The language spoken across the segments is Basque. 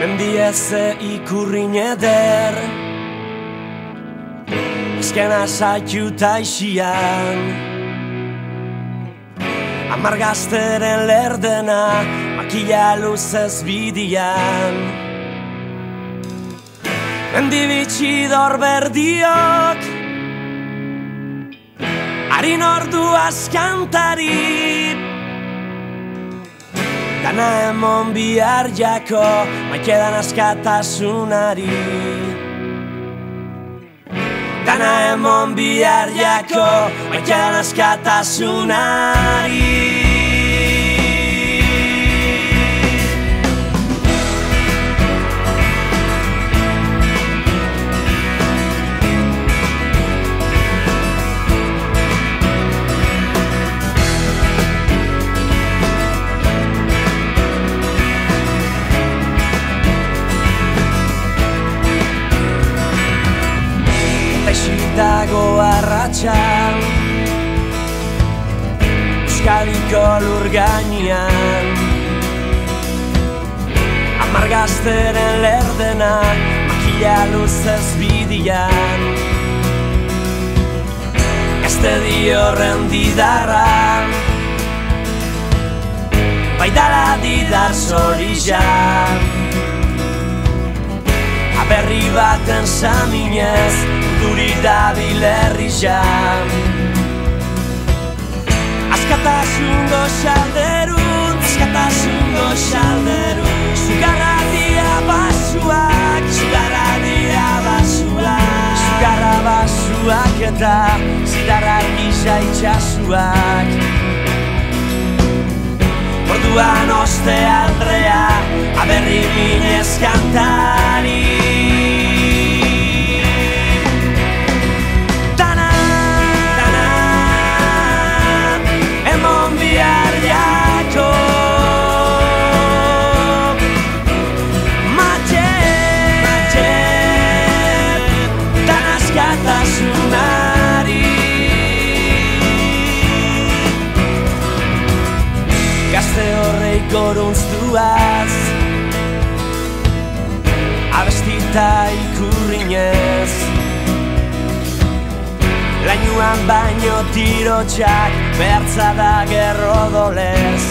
Mendieze ikurrin eder Ezkena zaitu taixian Amargazteren lerdena Makila luzez bidian. Mendibitsi berdiok Harin ordu askantari Dana emon bihar jako Maikedan askatasunari. Dana emon bihar jako Maikedan askatasunari dago arratxa Euskadiko lur gainean. Amargazteren lerdenak Makila luzez bidian. Este dio rendidarra Baidara didar zorizan Aberri baten saminez Duri da bilerri jam Azkatasun goxalderun Azkatasun goxalderun Zugarra dia basuak Zugarra dia basuak. Zugarra basuak eta Zidarra gisa itxasuak. Orduan oste aldrea Aberri minez kantari gorunztuaz Abestita ikurrinez. Lainuan baino tirotxak Bertza da gerro dolez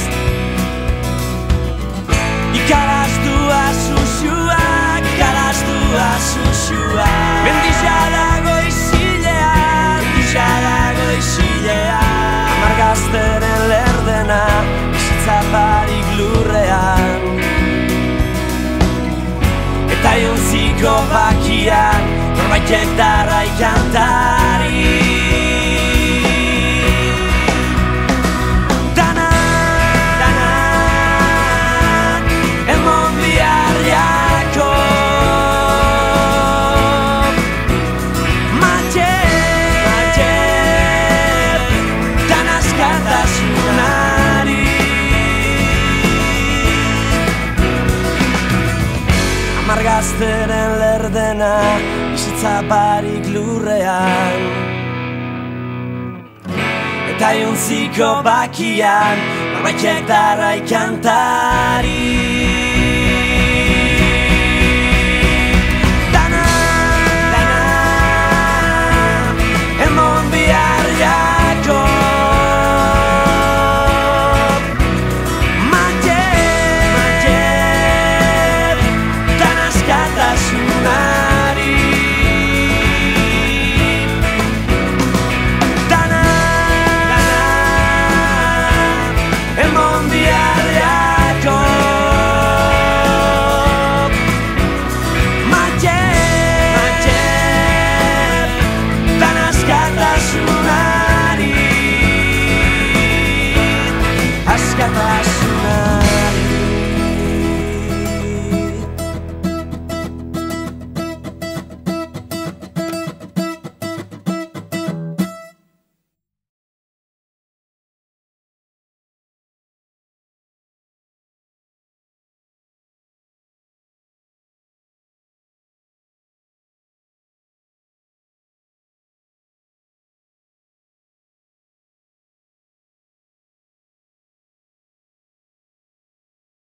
Ikaraztua susuak Ikaraztua susuak jontziko bakian Norbaitek Bizitza barik lurrean. Eta jontziko bakian Norbaitek darrai kantari